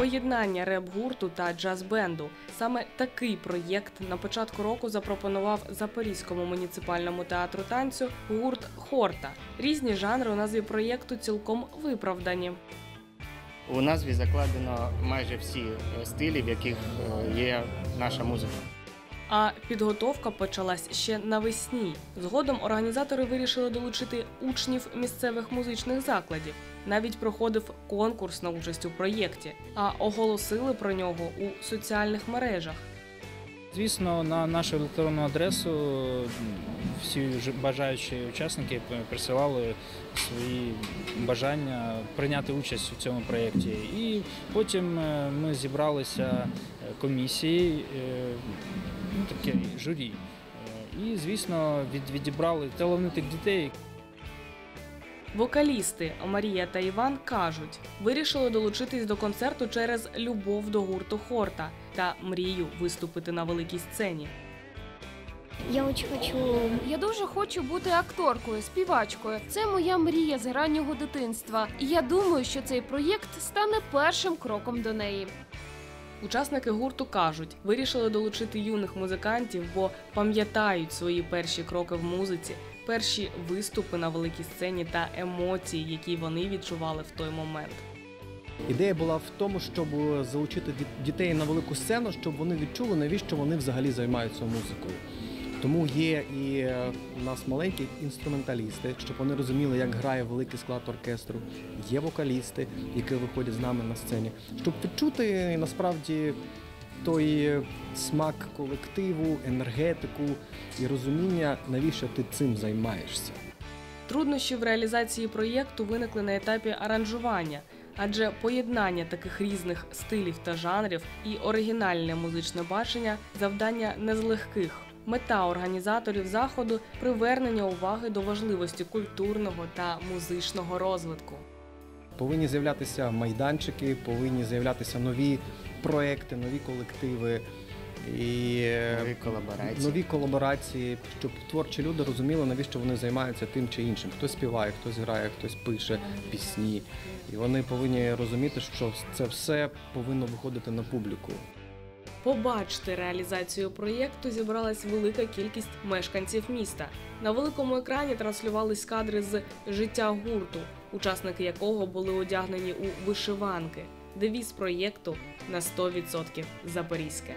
Поєднання реп-гурту та джаз-бенду. Саме такий проєкт на початку року запропонував Запорізькому муніципальному театру танцю гурт Хорта. Різні жанри у назві проєкту цілком виправдані. У назві закладено майже всі е, стилі, в яких е, є наша музика. А підготовка почалась ще навесні. Згодом організатори вирішили долучити учнів місцевих музичних закладів. Навіть проходив конкурс на участь у проєкті, а оголосили про нього у соціальних мережах. Звісно, на нашу електронну адресу всі бажаючі учасники присилали свої бажання прийняти участь у цьому проєкті. І потім е, ми зібралися е, комісії, е, ну, таке журі. Е, І, звісно, від, відібрали талановитих дітей, Вокалісти Марія та Іван кажуть, вирішили долучитись до концерту через любов до гурту Хорта та мрію виступити на великій сцені. Я очень хочу Я дуже хочу бути акторкою, співачкою. Це моя мрія з раннього дитинства. І я думаю, що цей проєкт стане першим кроком до неї. Учасники гурту кажуть, вирішили долучити юних музикантів, бо пам'ятають свої перші кроки в музиці, перші виступи на великій сцені та емоції, які вони відчували в той момент. Ідея була в тому, щоб залучити діт- дітей на велику сцену, щоб вони відчули, навіщо вони взагалі займаються музикою. Тому є і е, у нас маленькі інструменталісти, щоб вони розуміли, як грає великий склад оркестру. Є вокалісти, які виходять з нами на сцені, щоб відчути насправді той смак колективу, енергетику і розуміння, навіщо ти цим займаєшся. Труднощі в реалізації проєкту виникли на етапі аранжування, адже поєднання таких різних стилів та жанрів і оригінальне музичне бачення завдання не з легких. Мета організаторів заходу привернення уваги до важливості культурного та музичного розвитку. Повинні з'являтися майданчики, повинні з'являтися нові проекти, нові колективи і Нові колаборації. нові колаборації, щоб творчі люди розуміли, навіщо вони займаються тим чи іншим. Хтось співає, хтось грає, хтось пише пісні. І вони повинні розуміти, що це все повинно виходити на публіку. Побачити реалізацію проєкту зібралась велика кількість мешканців міста. На великому екрані транслювались кадри з життя гурту, учасники якого були одягнені у вишиванки. Девіз проєкту на 100% Запорізьке.